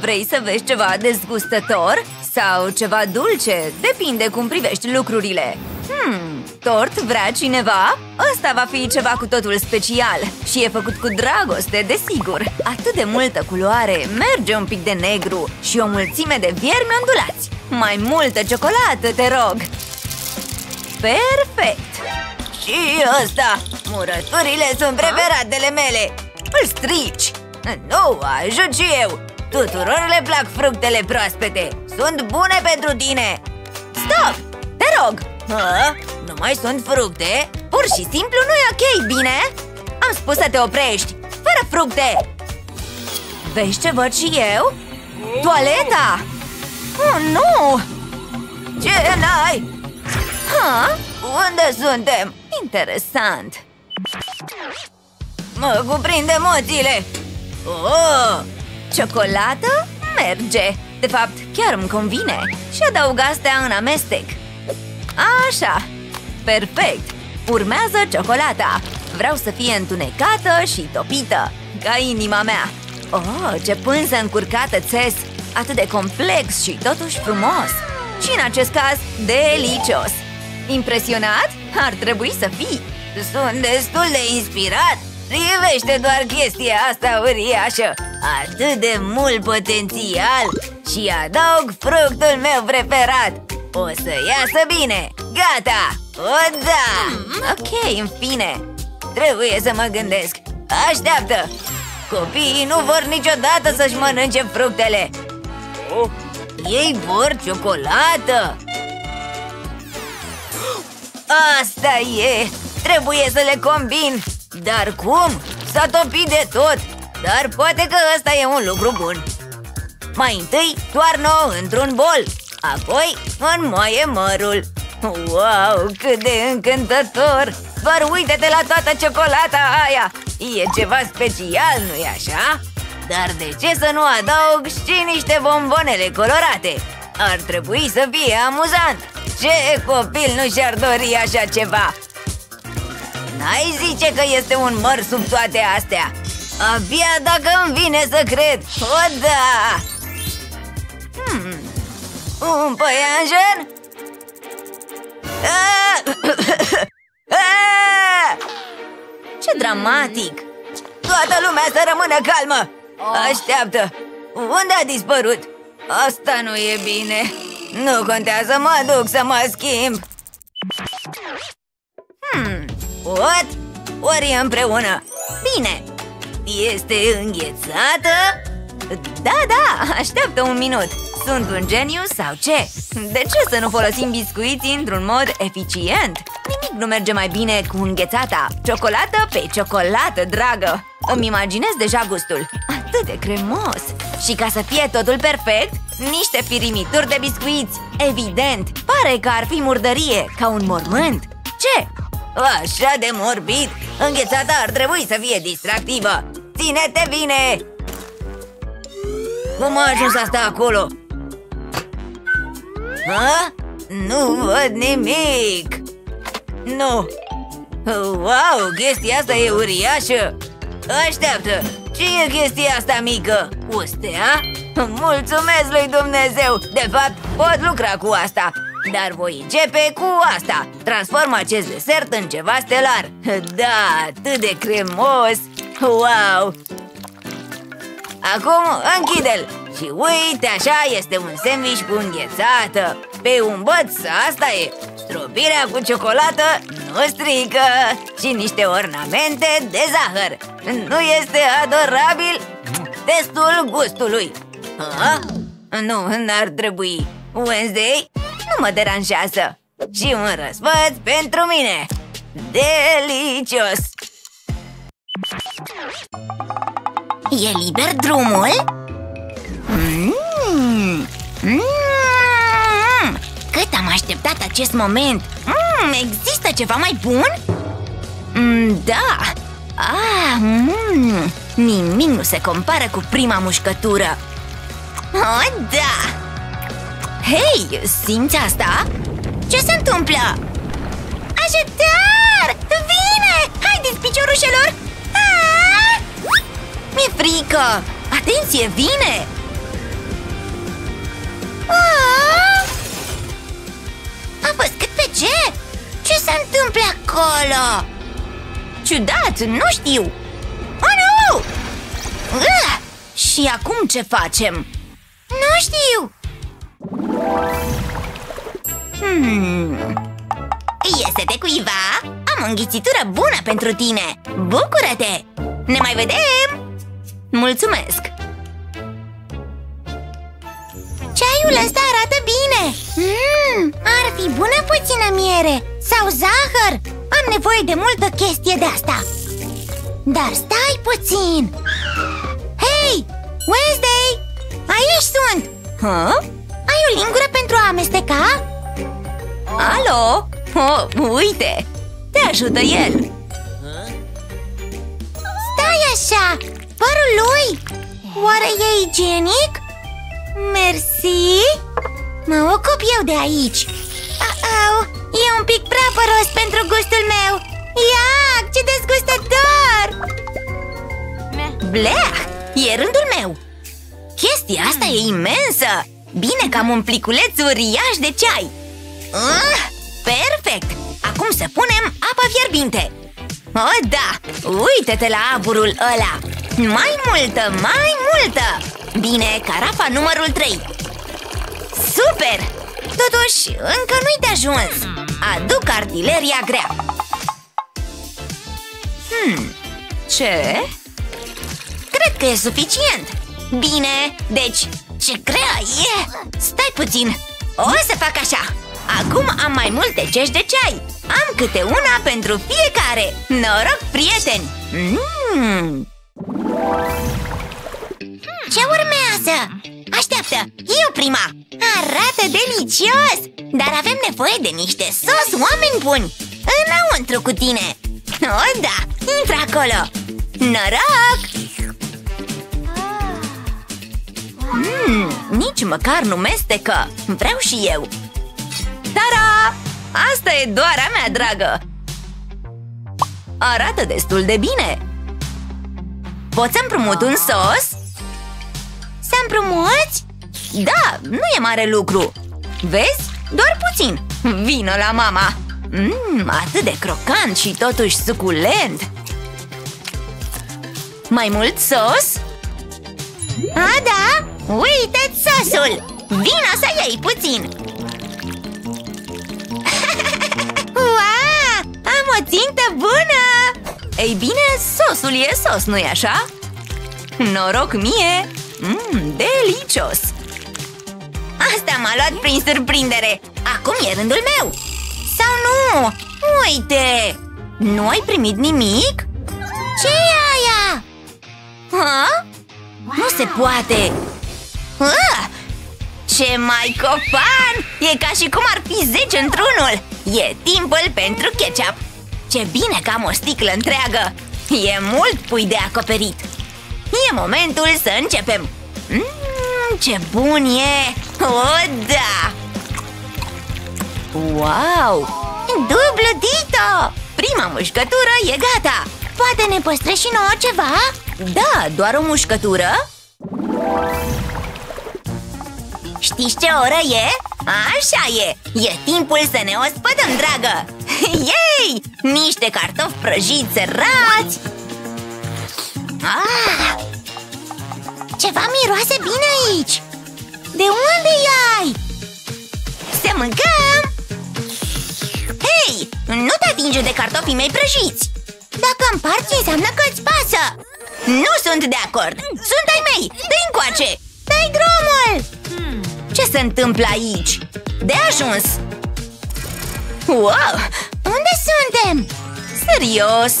Vrei să vezi ceva dezgustător? Sau ceva dulce? Depinde cum privești lucrurile Hmm, tort vrea cineva? Ăsta va fi ceva cu totul special Și e făcut cu dragoste, desigur Atât de multă culoare, merge un pic de negru Și o mulțime de viermi ondulați Mai multă ciocolată, te rog Perfect! Și ăsta! Murăturile sunt preferatele mele! Îl strici! Nu, ajut și eu! Tuturor le plac fructele proaspete! Sunt bune pentru tine! Stop! Te rog! Hă? Nu mai sunt fructe? Pur și simplu nu e ok, bine? Am spus să te oprești! Fără fructe! Vezi ce văd și eu? Toaleta! Oh, nu! Ce n-ai? Ha? Unde suntem? Interesant! Mă cuprind emoțiile! Oh! Ciocolată? Merge! De fapt, chiar îmi convine! Și adaug astea în amestec! Așa! Perfect! Urmează ciocolata! Vreau să fie întunecată și topită, ca inima mea! Oh, ce pânză încurcată țes! Atât de complex și totuși frumos! Și în acest caz, delicios! Impresionat? Ar trebui să fii! Sunt destul de inspirat! Privește doar chestia asta uriașă! Atât de mult potențial! Și adaug fructul meu preferat! O să iasă bine! Gata! O, da! Ok, în fine! Trebuie să mă gândesc! Așteaptă! Copiii nu vor niciodată să-și mănânce fructele! Ei vor ciocolată! Asta e! Trebuie să le combin! Dar cum? S-a topit de tot! Dar poate că ăsta e un lucru bun! Mai întâi toarnă-o într-un bol Apoi înmoaie mărul Wow, cât de încântător! Doar uite-te la toată ciocolata aia! E ceva special, nu-i așa? Dar de ce să nu adaug și niște bombonele colorate? Ar trebui să fie amuzant! Ce copil nu și-ar dori așa ceva? N-ai zice că este un măr sub toate astea Abia dacă îmi vine să cred O, da! Hmm. Un păianjen? Ce dramatic! Toată lumea să rămână calmă! Așteaptă! Unde a dispărut? Asta nu e bine! Nu contează, mă duc să mă schimb! Hmm, what? Ori împreună! Bine! Este înghețată? Da, da, așteaptă un minut! Sunt un geniu sau ce? De ce să nu folosim biscuiții într-un mod eficient? Nimic nu merge mai bine cu înghețata Ciocolată pe ciocolată, dragă Îmi imaginez deja gustul Atât de cremos Și ca să fie totul perfect, niște firimituri de biscuiți Evident, pare că ar fi murdărie, ca un mormânt Ce? Așa de morbid! Înghețata ar trebui să fie distractivă! Ține-te bine! Cum a ajuns asta acolo? Ha? Nu văd nimic! Nu! Wow, chestia asta e uriașă! Așteaptă! Ce e chestia asta mică? O stea? Mulțumesc lui Dumnezeu! De fapt, pot lucra cu asta! Dar voi începe cu asta. Transform acest desert în ceva stelar. Da, atât de cremos. Wow! Acum închide-l. Și uite așa este un sandwich cu înghețată. Pe un băț, asta e. Stropirea cu ciocolată nu strică. Și niște ornamente de zahăr. Nu este adorabil? Testul gustului. Ha? Nu, n-ar trebui. Wednesday nu mă deranjează Și un răsfăț pentru mine Delicios! E liber drumul? Mm. Mm. Cât am așteptat acest moment! Mm, există ceva mai bun? Mm, da! Ah, mm, nimic nu se compară cu prima mușcătură! Oh, da! Hei, simți asta? Ce se întâmplă? Ajutor! Vine! Haideți, piciorușelor! Aaaa! Mi-e frică! Atenție, vine! Aaaa! A fost cât pe ce? Ce se întâmplă acolo? Ciudat, nu știu! Oh, nu! Aaaa! Și acum ce facem? Nu știu! Hmm, Iese-te cuiva! Am o înghițitură bună pentru tine! Bucură-te! Ne mai vedem! mulțumesc Ceaiul ăsta arată bine! Mmm, ar fi bună puțină miere sau zahăr! Am nevoie de multă chestie de asta! Dar stai puțin! Hei, Wednesday! Aici sunt! ha? Ai o lingură pentru a amesteca? Alo? Oh, uite! Te ajută el Stai așa! Părul lui! Oare e igienic? Mersi! Mă ocup eu de aici Uh-oh, e un pic prea păros pentru gustul meu Iac, ce dezgustător! Bleah! E rândul meu Chestia asta e imensă Bine că am un pliculeț uriaș de ceai ah, Perfect! Acum să punem apă fierbinte. Oh, da! Uite-te la aburul ăla. Mai multă, mai multă! Bine, carafa numărul 3 Super! Totuși, încă nu-i de ajuns. Aduc artileria grea. Hmm, ce? Cred că e suficient. Bine, deci, ce grea e? Stai puțin, o să fac așa Acum am mai multe cești de ceai. Am câte una pentru fiecare. Noroc, prieteni mm. Ce urmează? Așteaptă, eu prima. Arată delicios! Dar avem nevoie de niște sos, oameni buni. Înăuntru cu tine. Oh, da, intră acolo. Noroc! Mm, nici măcar nu mestecă. Vreau și eu Tara! Asta e doar a mea, dragă Arată destul de bine Poți să împrumut un sos? Să împrumuți? Da, nu e mare lucru Vezi? Doar puțin Vino la mama Mmm, atât de crocant și totuși suculent Mai mult sos? A, da? Uite-ți sosul! Vino să iei puțin! O țintă bună! Ei bine, sosul e sos, nu-i așa? Noroc mie! Mmm, delicios! Asta m-a luat prin surprindere! Acum e rândul meu! Sau nu? Uite! Nu ai primit nimic? ce e aia? Ha? Nu se poate! Ah! Ce mai copan! E ca și cum ar fi 10 într-unul! E timpul pentru ketchup! Ce bine că am o sticlă întreagă! E mult pui de acoperit! E momentul să începem! Mmm, ce bun e! O, da! Wow! Dublu dito! Prima mușcătură e gata! Poate ne păstrezi și nouă ceva? Da, doar o mușcătură? Știți ce oră e? Așa e! E timpul să ne ospătăm, dragă! Yay! Niște cartofi prăjiți rați! Ah! Ceva miroase bine aici! De unde ai? Să mâncăm! Hei! Nu te atinge de cartofii mei prăjiți! Dacă împarți înseamnă că îți pasă! Nu sunt de acord! Sunt ai mei! dă încoace! Dai drumul! Ce se întâmplă aici? De ajuns! Wow! Unde suntem? Serios!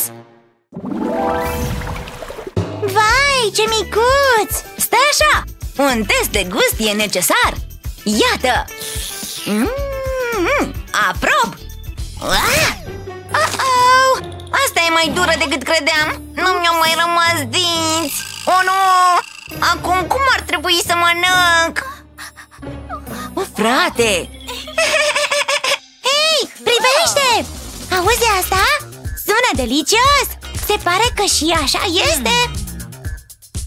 Vai, ce micuț! Stai așa! Un test de gust e necesar! Iată! Mm, aprob! Ah! Uh-oh! Asta e mai dură decât credeam! Nu mi-au mai rămas dinți! Oh, nu! Acum cum ar trebui să mănânc? O, frate! Hei, privește! Auzi asta? Sună delicios! Se pare că și așa este!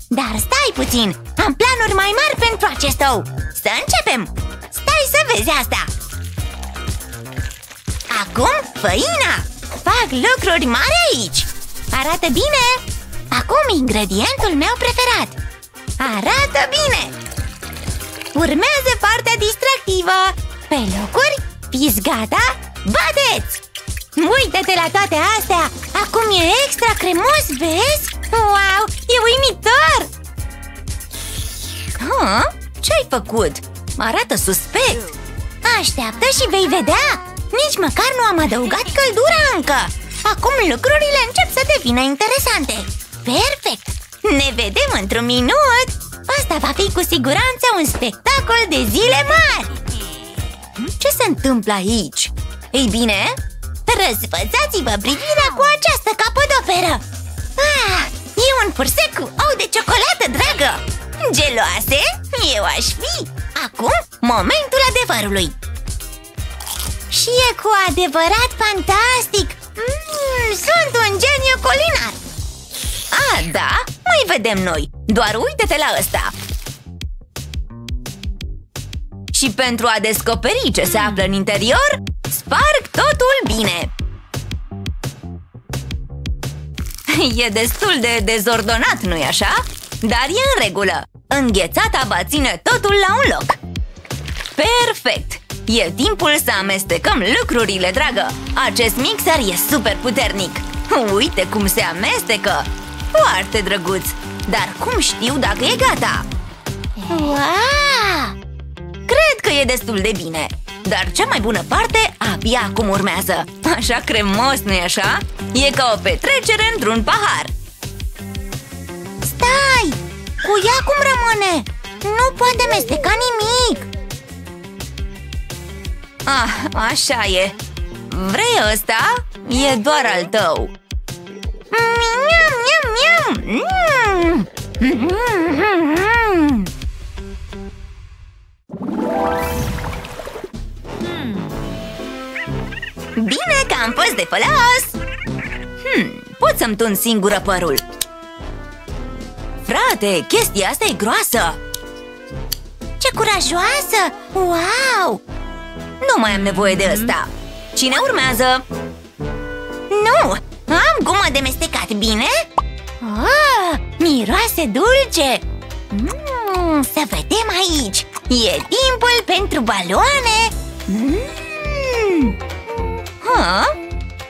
Dar stai puțin! Am planuri mai mari pentru acest ou! Să începem! Stai să vezi asta! Acum făina! Fac lucruri mari aici! Arată bine! Acum ingredientul meu preferat! Arată bine! Urmează partea distractivă! Pe locuri, fiți gata, bateți! Uită-te la toate astea! Acum e extra cremos, vezi? Wow, e uimitor! Ha? Ce-ai făcut? Arată suspect! Așteaptă și vei vedea! Nici măcar nu am adăugat căldura încă! Acum lucrurile încep să devină interesante! Perfect! Ne vedem într-un minut! Asta va fi cu siguranță un spectacol de zile mari! Ce se întâmplă aici? Ei bine, răsfățați-vă privirea cu această capodoperă! Ah, e un fursec cu ou de ciocolată dragă! Geloase? Eu aș fi! Acum, momentul adevărului! Și e cu adevărat fantastic! Mm, sunt un geniu culinar! A, da? Mai vedem noi! Doar uite-te la ăsta! Și pentru a descoperi ce se află în interior, sparg totul bine! E destul de dezordonat, nu-i așa? Dar e în regulă! Înghețata va ține totul la un loc! Perfect! E timpul să amestecăm lucrurile, dragă! Acest mixer e super puternic! Uite cum se amestecă! Foarte drăguț! Dar cum știu dacă e gata? Wow! Cred că e destul de bine! Dar cea mai bună parte abia acum urmează! Așa cremos, nu-i așa? E ca o petrecere într-un pahar! Stai! Cu ea cum rămâne? Nu poate mesteca nimic! Ah, așa e! Vrei ăsta? E doar al tău! Miam, Bine că am fost de folos! Hmm, pot să-mi tun singură părul Frate, chestia asta e groasă Ce curajoasă! Wow! Nu mai am nevoie de ăsta Cine urmează? Nu! Am gumă de mestecat, bine? Oh, miroase dulce! Mm, să vedem aici! E timpul pentru baloane! Mm. Ha?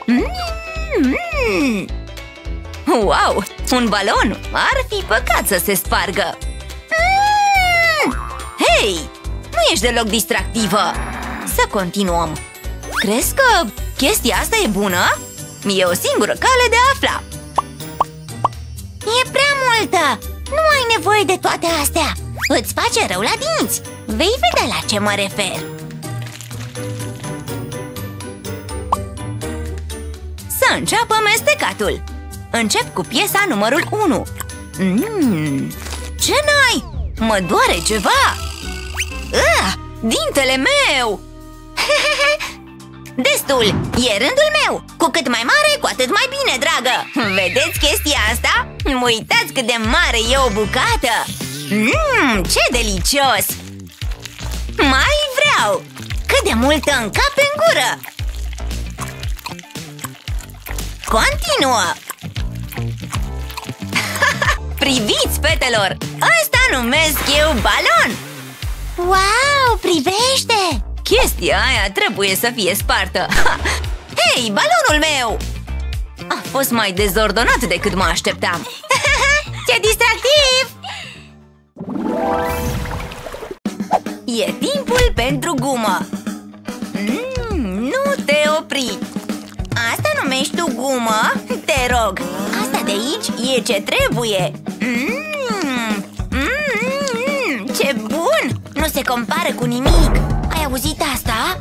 Mm. Wow! Un balon! Ar fi păcat să se spargă! Mm. Hei! Nu ești deloc distractivă! Să continuăm! Crezi că chestia asta e bună? E o singură cale de a afla! E prea multă! Nu ai nevoie de toate astea! Îți face rău la dinți! Vei vedea la ce mă refer! Să înceapă mestecatul! Încep cu piesa numărul 1 mm, Ce n-ai? Mă doare ceva! Ah, dintele meu! Destul! E rândul meu! Cu cât mai mare, cu atât mai bine, dragă! Vedeți chestia asta? Uitați cât de mare e o bucată! Mmm, ce delicios! Mai vreau! Cât de multă încap în gură! Continuă! Priviți, fetelor! Asta numesc eu balon! Wow, privește! Chestia aia trebuie să fie spartă! Hei, balonul meu! A fost mai dezordonat decât mă așteptam! Ce distractiv! E timpul pentru gumă! Mm, nu te opri! Asta numești tu gumă? Te rog! Asta de aici e ce trebuie! Mm, mm, ce bun! Nu se compară cu nimic! Ai auzit asta?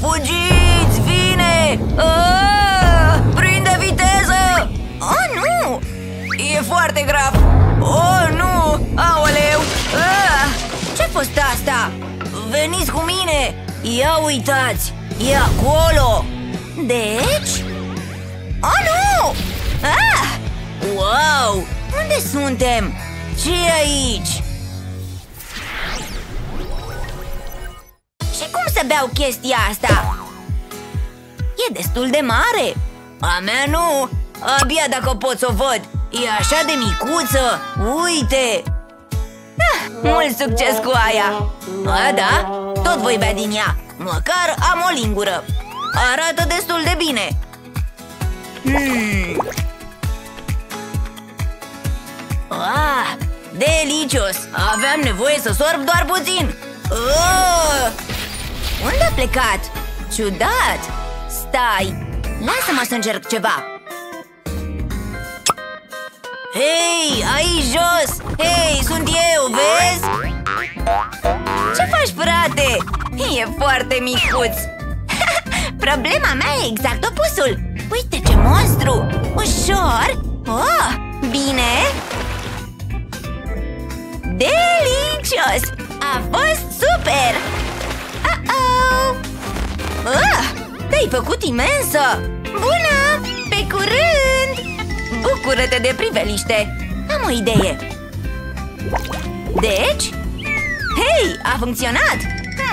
Fugiți! Vine! Aaaa! Prinde viteză! Oh, nu! E foarte grav! Oh, nu! Aoleu! Aaaa! Ce-a fost asta? Veniți cu mine! Ia uitați! E acolo! Deci? Oh, nu! Ah! Wow! Unde suntem? ce e aici? Să beau chestia asta? E destul de mare A mea nu Abia dacă pot să o văd E așa de micuță Uite ah, Mult succes cu aia A, da? Tot voi bea din ea Măcar am o lingură Arată destul de bine hmm. Ah, delicios! Aveam nevoie să sorb doar puțin! Oh! Unde a plecat? Ciudat! Stai! Lasă-mă să încerc ceva! Hei, aici jos! Hei, sunt eu, vezi? Ce faci, frate? E foarte micuț! Problema mea e exact opusul! Uite ce monstru! Ușor! Oh, bine! Delicios! A fost super! Uh-oh! Uh, te-ai făcut imensă! Bună! Pe curând! Bucură-te de priveliște! Am o idee! Deci... Hei, a funcționat!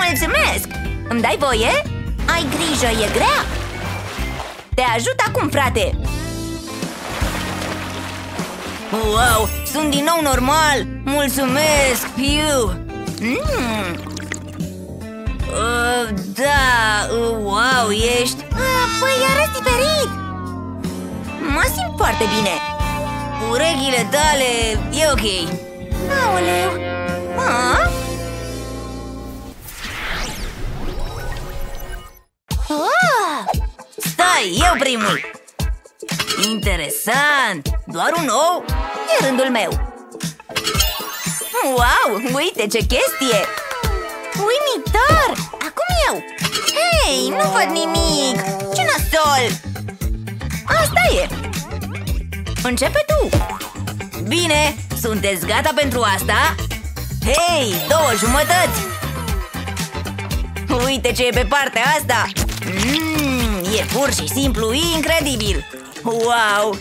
Mulțumesc! Îmi dai voie? Ai grijă, e grea! Te ajut acum, frate! Wow, sunt din nou normal! Mulțumesc, Piu! Mm. Uh, da, uh, wow, ești... Uh, păi arăți diferit! Mă simt foarte bine! Urechile tale e ok! Aoleu! Ah? Oh! Stai, eu primul! Interesant! Doar un ou? E rândul meu! Wow, uite ce chestie! Uimitor! Acum eu! Hei, nu văd nimic! Ce nasol! Asta e! Începe tu! Bine, sunteți gata pentru asta? Hei, două jumătăți! Uite ce e pe partea asta! Mmm, e pur și simplu incredibil! Wow!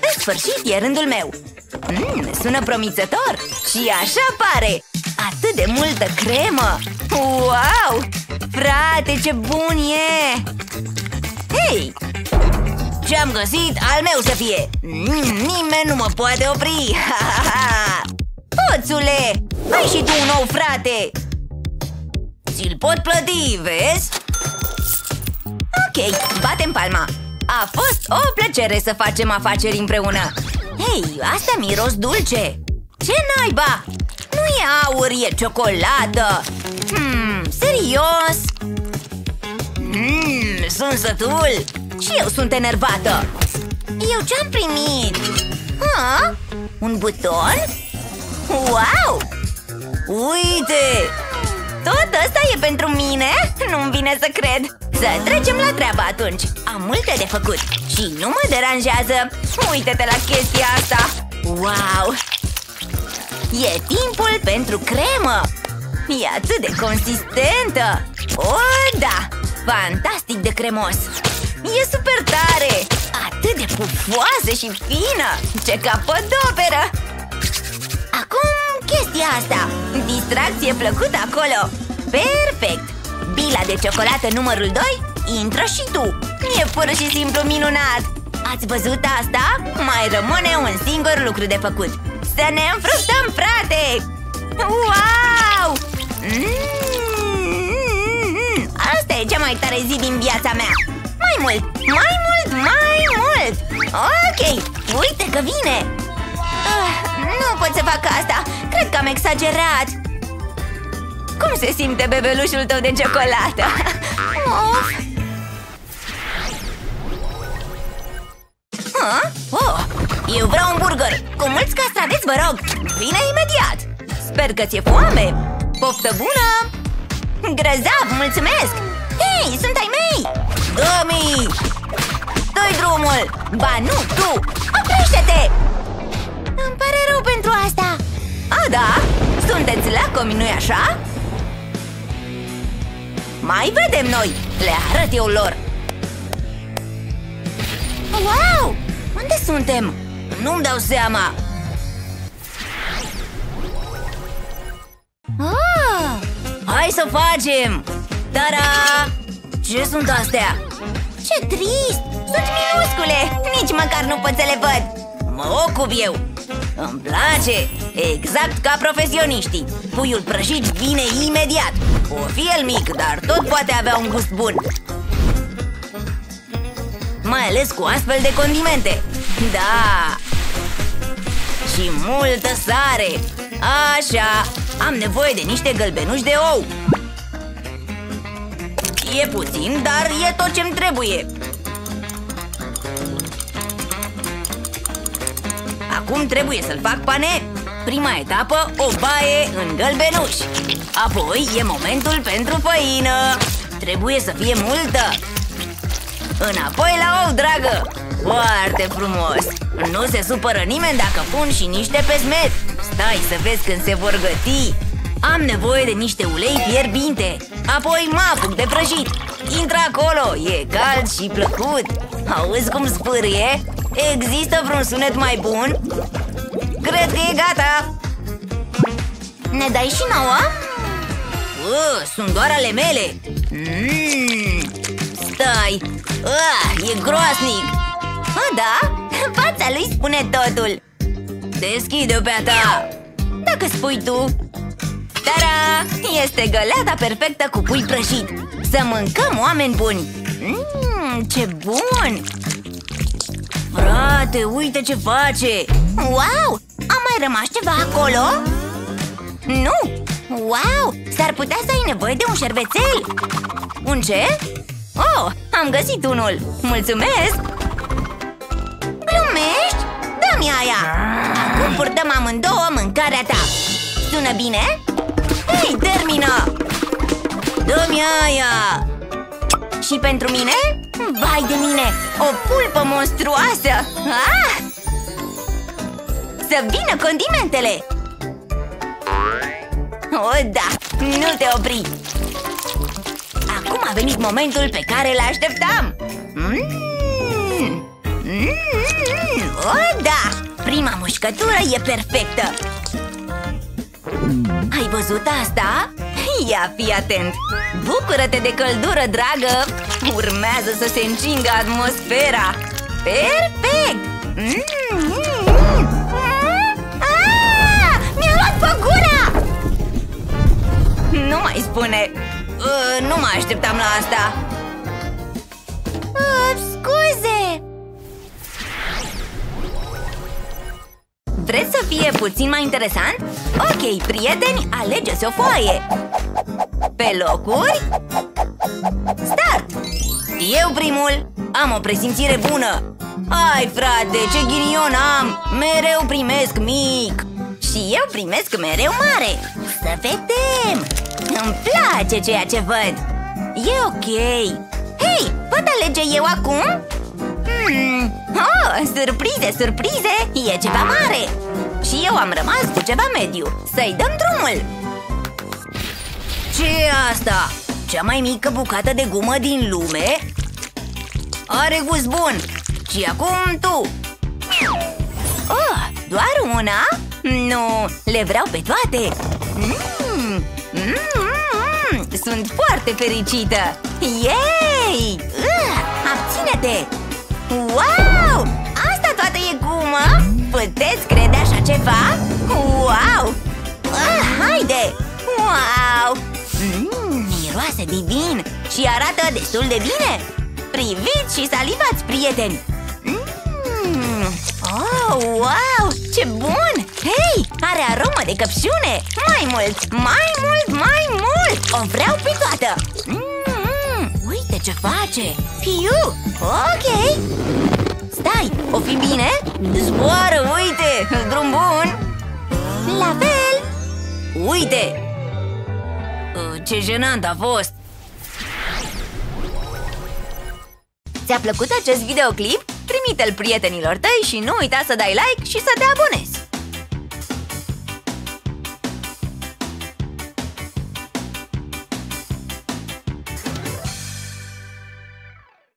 În sfârșit, e rândul meu! Mmm, sună promițător! Și așa pare! Atât de multă cremă! Wow! Frate, ce bun e! Hei! Ce-am găsit, al meu să fie! Mm, nimeni nu mă poate opri! Poțule! Ai și tu un nou frate! Ți-l pot plăti, vezi? Ok, batem palma! A fost o plăcere să facem afaceri împreună! Hei, asta miros dulce! Ce naiba? Nu e aur, e ciocolată! Hmm, serios? Hmm, sunt sătul! Și eu sunt enervată! Eu ce-am primit? Ha? Un buton? Wow! Uite! Tot ăsta e pentru mine? Nu-mi vine să cred! Să trecem la treabă atunci! Am multe de făcut și nu mă deranjează! Uite-te la chestia asta! Wow! E timpul pentru cremă! E atât de consistentă! O, da! Fantastic de cremos! E super tare! Atât de pufoasă și fină! Ce capodoperă! Acum chestia asta! Distracție plăcută acolo! Perfect! Bila de ciocolată numărul 2 intră și tu! E pur și simplu minunat! Ați văzut asta? Mai rămâne un singur lucru de făcut Să ne înfructăm, frate! Wow! Mm-hmm! Asta e cea mai tare zi din viața mea! Mai mult! Mai mult! Mai mult! Ok! Uite că vine! Uh, nu pot să fac asta! Cred că am exagerat! Cum se simte bebelușul tău de ciocolată? Of! Ha? Oh, eu vreau un burger! Cu mulți castraveți, vă rog! Vine imediat! Sper că ți-e foame! Poftă bună! Grăzav, mulțumesc! Hei, sunt ai mei! Dă-mi! Dă-i drumul! Ba nu, tu! Oprește-te! Îmi pare rău pentru asta! A, da? Sunteți lacomi, nu-i așa? Mai vedem noi! Le arăt eu lor! Wow! Unde suntem? Nu-mi dau seama! Hai să facem! Tara! Ce sunt astea? Ce trist! Sunt minuscule! Nici măcar nu pot să le văd! Mă ocup eu! Îmi place! Exact ca profesioniștii! Puiul prăjit vine imediat! O fi el mic, dar tot poate avea un gust bun! Mai ales cu astfel de condimente! Da! Și multă sare! Așa! Am nevoie de niște gălbenuși de ou! E puțin, dar e tot ce-mi trebuie! Acum trebuie să-l fac pane. Prima etapă, o baie în gălbenuș Apoi e momentul pentru făină. Trebuie să fie multă. Înapoi la ou, dragă. Foarte frumos Nu se supără nimeni dacă pun și niște pesmet Stai să vezi când se vor găti Am nevoie de niște ulei fierbinte Apoi mă apuc de prăjit Intră acolo, e cald și plăcut Auzi cum spârie? Există vreun sunet mai bun? Cred că e gata! Ne dai și nouă? Uh, sunt doar ale mele! Mm, stai! Uh, e groasnic! A, da? Fața lui spune totul! Deschide-o pe a ta! Dacă spui tu! Tara! Este găleata perfectă cu pui prăjit! Să mâncăm, oameni buni! Mmm, ce bun! Frate, uite ce face! Wow! A mai rămas ceva acolo? Nu! Wow! S-ar putea să ai nevoie de un șervețel! Un ce? Oh, am găsit unul! Mulțumesc! Glumești? Dă-mi aia! Acum purtăm amândouă mâncarea ta! Sună bine? Hei, termină! Dă-mi aia! Și pentru mine? Vai de mine! O pulpă monstruoasă! Ah! Să vină condimentele! Oh, da! Nu te opri! Acum a venit momentul pe care l așteptam! Mm! Mm! Oh, da! Prima mușcătură e perfectă! Ai văzut asta? Ia fi atent! Bucură-te de căldură, dragă! Urmează să se încingă atmosfera! Perfect! Mm, mm, mm. Ah! Mi-a luat pe gura! Nu mai spune! Uh, nu mă așteptam la asta! Uh, scuze! Vreți să fie puțin mai interesant? Ok, prieteni, alegeți o foaie! Pe locuri? Start! Eu primul! Am o presimțire bună! Ai, frate, ce ghinion am! Mereu primesc mic! Și eu primesc mereu mare! Să vedem! Îmi place ceea ce văd! E ok! Hei, pot alege eu acum? Hmm. Oh, surprize, surprize! E ceva mare! Și eu am rămas cu ceva mediu Să-i dăm drumul! ce e asta? Cea mai mică bucată de gumă din lume? Are gust bun! Și acum tu! Oh, doar una? Nu, le vreau pe toate! Mm, mm, mm, sunt foarte fericită! Yay! Uh, abține-te! Wow! Asta toată e gumă? Puteți crede așa ceva? Wow! Uh, haide! Wow! Mm, miroase divin și arată destul de bine! Priviți și salivați, prieteni! Mm. Oh, wow! Ce bun! Hei, are aromă de căpșune! Mai mult, mai mult, mai mult! O vreau pe toată! Mm, uite ce face! Piu! Ok! Stai, o fi bine? Zboară, uite! Drum bun! La fel! Uite! Ce jenant a fost! Ți-a plăcut acest videoclip? Trimite-l prietenilor tăi și nu uita să dai like și să te abonezi!